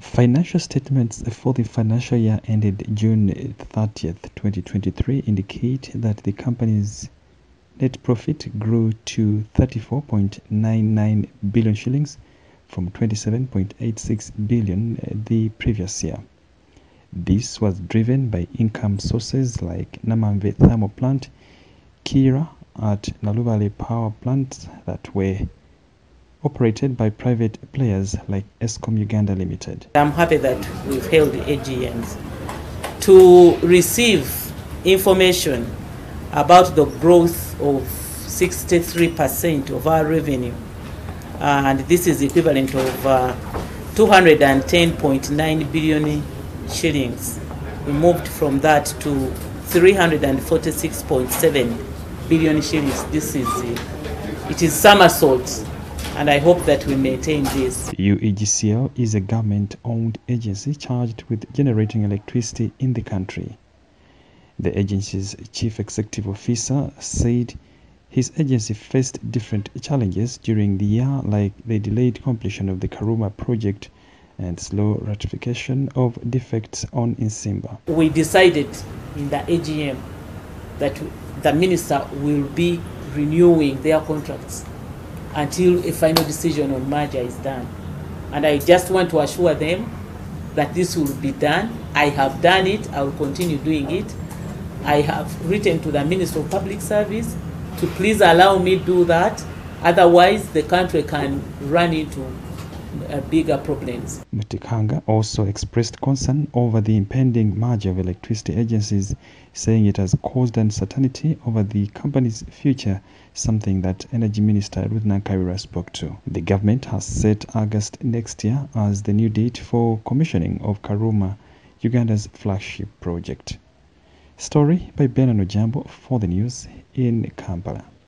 Financial statements for the financial year ended June 30th, 2023 indicate that the company's net profit grew to 34.99 billion shillings from 27.86 billion uh, the previous year. This was driven by income sources like Namanve Thermal Plant, Kiira at Nalubaale Power Plant that were operated by private players like Eskom Uganda Limited. I'm happy that we've held AGMs to receive information about the growth of 63% of our revenue. And this is equivalent of uh, 210.9 billion shillings. We moved from that to 346.7 billion shillings. This is, uh, it is somersault and I hope that we maintain this. UEGCL is a government-owned agency charged with generating electricity in the country. The agency's chief executive officer said his agency faced different challenges during the year like the delayed completion of the Karuma project and slow ratification of defects on Isimba. We decided in the AGM that the minister will be renewing their contracts until a final decision on merger is done. And I just want to assure them that this will be done. I have done it, I will continue doing it. I have written to the Minister of Public Service to please allow me do that. Otherwise, the country can run into Uh, bigger problems. Mutikanga also expressed concern over the impending merger of electricity agencies, saying it has caused uncertainty over the company's future, something that Energy Minister Ruth Nankabirwa spoke to. The government has set August next year as the new date for commissioning of Karuma, Uganda's flagship project. Story by Benan Ojambo for the news in Kampala.